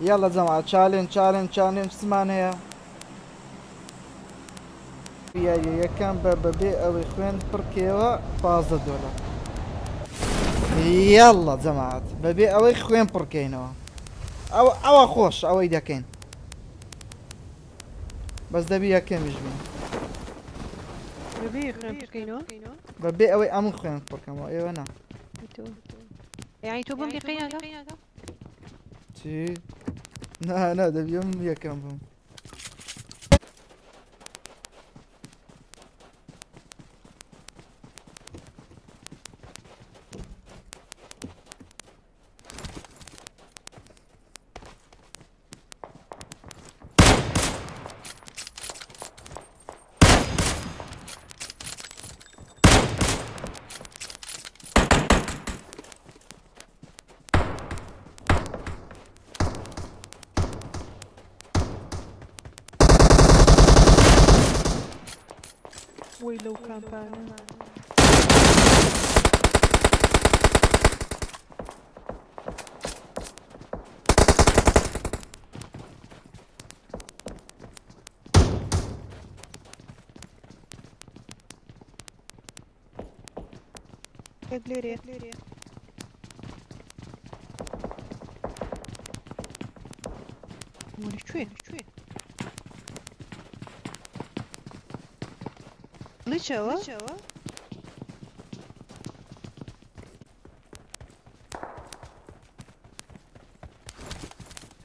يلا جماعة تشالنج تشالنج تشالنج سمان هي يا يا كان ببي أو خوين بركيوا بازا دولار يلا جماعة ببي أو خوين بركينوا أو أو خوش أو ايدا كين بس دبي يا كين مجمين ببي خوين بركينوا ببي أو امن خوين بركينوا إيوه أنا. يعني تو بمدي قيادة تي. لا لا دبي يوم يا كان بم Willow Campana. Эглере. Эглере. Моричуэ, моричуэ. 没车了。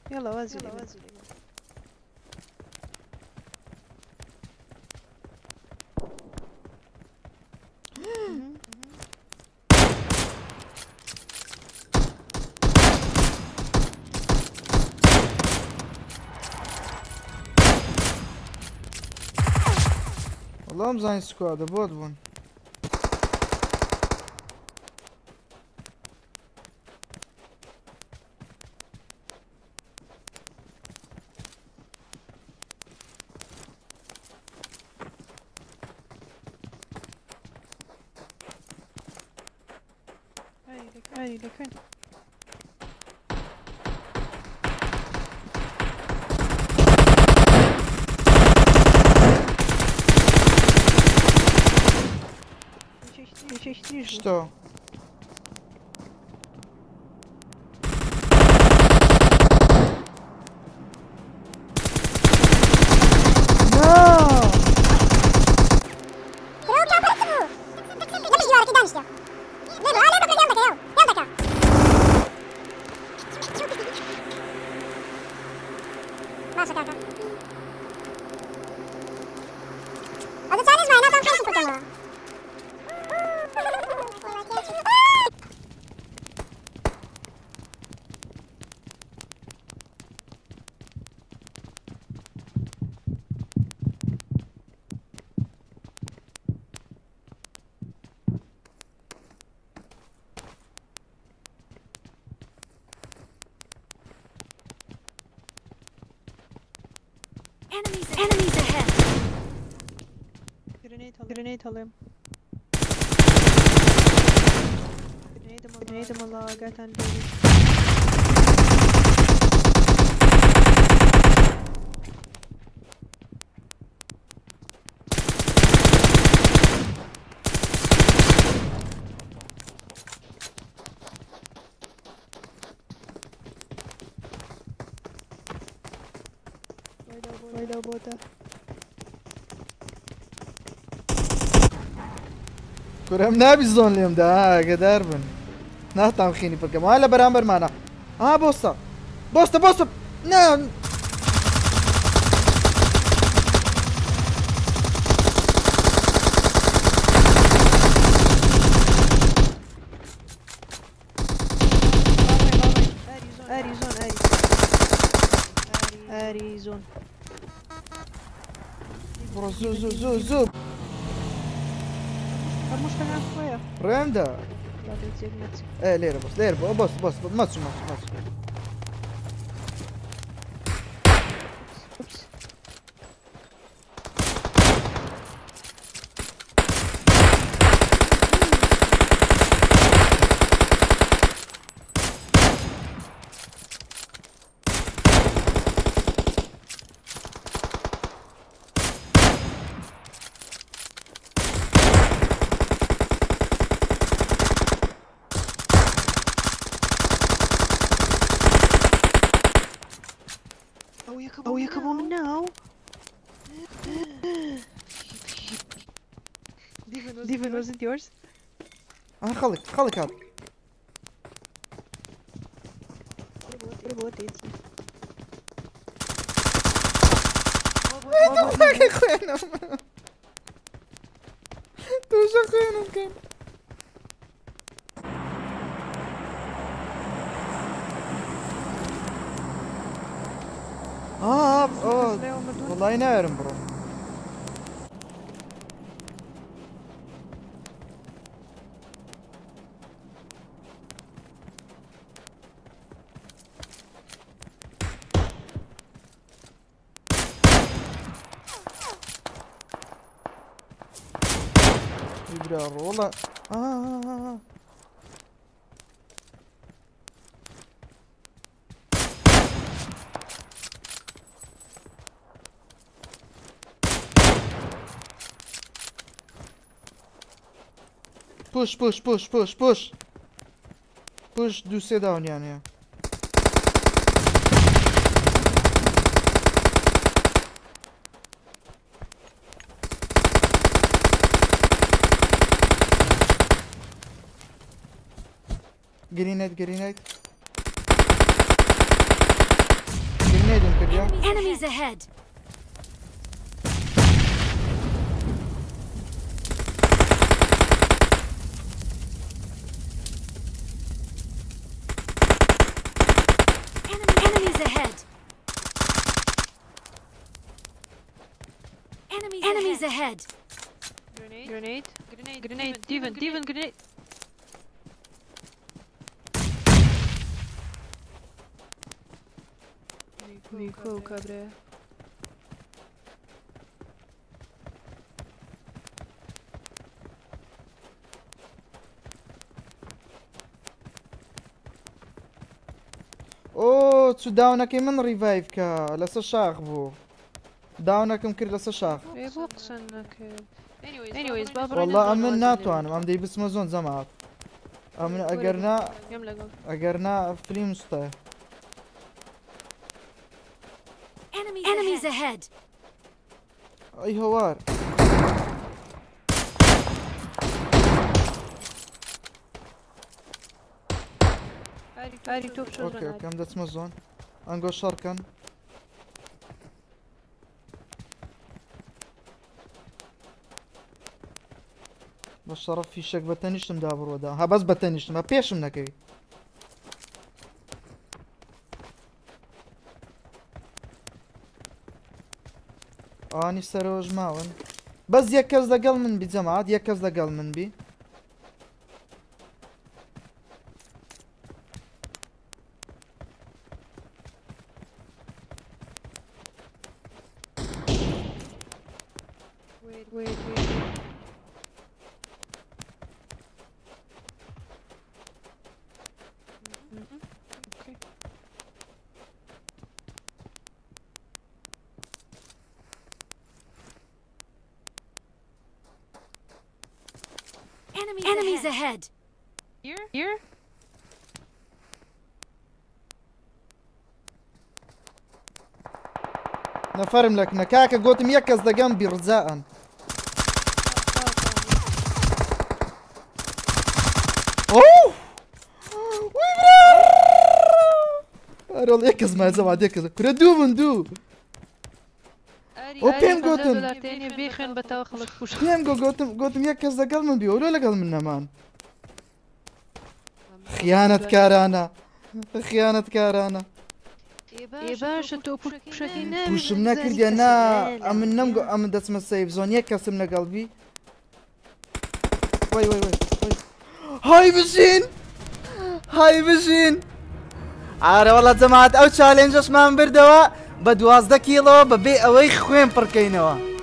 要拉过去。Vamos zayın squad'ı bu adamın. Hey, they can. Hey. Что? Enemies, enemies ahead. Grenade alayım. Grenade alayım. Grenade alayım. Grenade alayım. Grenade alayım. پیدا بوده Kurem ne bizonluyum da ha gider ben. Ne tam xini pakem. Hala beraber mana. Ha bosta. Bosta bosta. Ne? Arizona. Arizona. Arizona. Arizona. برو زو زو زو زو. ريندا لا تنسيك نفسك. إيه ليرة بس ليرة بص بص بص ماتش ماتش ماتش Oh, je come- oh, je kan me nou. Divin, was it yours? Ah, ga ik, ga ik Wat is dit? так охуенно. Wat is اه اه والله نارم برو يبرر والله آه, آه, آه, push, push, push, push, push. Push sit down yani ya. Grenade, grenade. Grenade, Enemies ahead. Ahead. Grenade. Grenade. Grenade. Grenade. Steven, Steven, grenade. Nico, cabré. اوه تو داونك من ريفايف كا لسه شاخ بو داونك ممكن لسه شاخ إيه بوقس انك anyways بابا والله امن ناتو أنا ام دي بس مزون زمات امن اقرنا اقرنا فيلم Enemies, Enemies ahead. اي هوار هاري توب شو أوكي أوكي ام دت مزون انقو شركن بە شەرف فیشک بە تەنیشتم دابڕۆدا. ها بەس بە تەنیشتمە پێشم نەکەوی. ئانی سەرۆژ ماون. بەس یەک کەس لەگەڵ من بی جەمات یەک کەس لەگەڵ من بی. Wait, wait, wait. Enemies, ahead. Here? Here? نفرم لك نكاكا قوتم يكز دقم برزاء أوه ارول يكز ما زعما يكز ردو من ئەو پێم گوتم. بخێن بەتەوە خڵک پوش پێم گوتم گوتم یەک کەس دەگەڵ من بیۆرە لەگەڵ من نەمان. خیانەت کارانە خیانەت کارانە باشە تۆ پوشم نەکردە نا ئەم من نەمگو ئەم دەچمە سەیف زۆن. یەک کەسم لەگەڵبی های بژین! های بژین! ئارەوەڵە جەماعات ئەو چالێنجەشمان بردەوە. بە دوازدە کیلۆ بەبێ ئەوەی خوێن پڕکەینەوە.